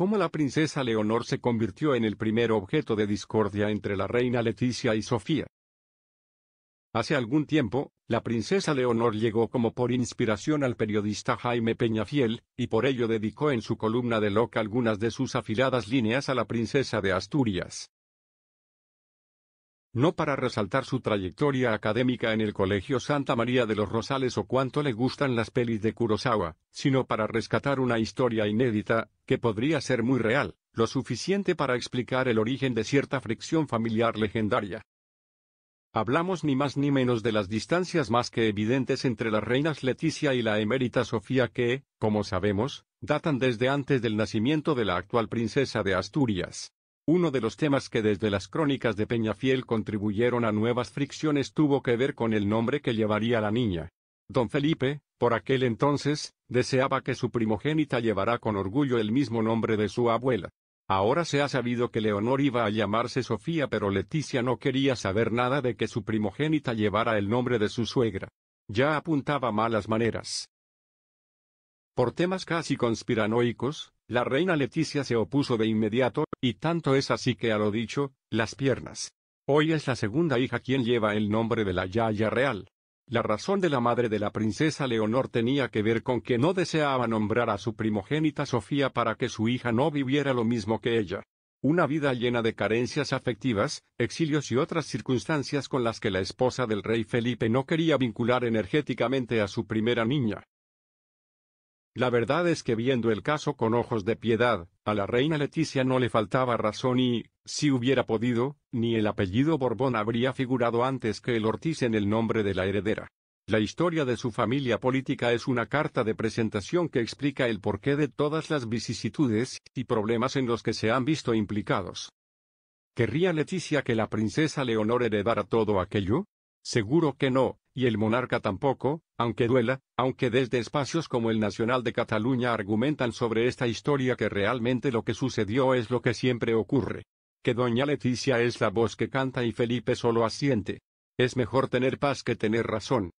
cómo la princesa Leonor se convirtió en el primer objeto de discordia entre la reina Leticia y Sofía. Hace algún tiempo, la princesa Leonor llegó como por inspiración al periodista Jaime Peñafiel, y por ello dedicó en su columna de Loca algunas de sus afiladas líneas a la princesa de Asturias. No para resaltar su trayectoria académica en el Colegio Santa María de los Rosales o cuánto le gustan las pelis de Kurosawa, sino para rescatar una historia inédita, que podría ser muy real, lo suficiente para explicar el origen de cierta fricción familiar legendaria. Hablamos ni más ni menos de las distancias más que evidentes entre las reinas Leticia y la emérita Sofía que, como sabemos, datan desde antes del nacimiento de la actual princesa de Asturias. Uno de los temas que desde las crónicas de Peñafiel contribuyeron a nuevas fricciones tuvo que ver con el nombre que llevaría la niña. Don Felipe, por aquel entonces, deseaba que su primogénita llevara con orgullo el mismo nombre de su abuela. Ahora se ha sabido que Leonor iba a llamarse Sofía pero Leticia no quería saber nada de que su primogénita llevara el nombre de su suegra. Ya apuntaba malas maneras. Por temas casi conspiranoicos, la reina Leticia se opuso de inmediato, y tanto es así que a lo dicho, las piernas. Hoy es la segunda hija quien lleva el nombre de la Yaya Real. La razón de la madre de la princesa Leonor tenía que ver con que no deseaba nombrar a su primogénita Sofía para que su hija no viviera lo mismo que ella. Una vida llena de carencias afectivas, exilios y otras circunstancias con las que la esposa del rey Felipe no quería vincular energéticamente a su primera niña. La verdad es que viendo el caso con ojos de piedad, a la reina Leticia no le faltaba razón y, si hubiera podido, ni el apellido Borbón habría figurado antes que el Ortiz en el nombre de la heredera. La historia de su familia política es una carta de presentación que explica el porqué de todas las vicisitudes y problemas en los que se han visto implicados. ¿Querría Leticia que la princesa Leonor heredara todo aquello? Seguro que no, y el monarca tampoco, aunque duela, aunque desde espacios como el Nacional de Cataluña argumentan sobre esta historia que realmente lo que sucedió es lo que siempre ocurre que doña Leticia es la voz que canta y Felipe solo asiente. Es mejor tener paz que tener razón.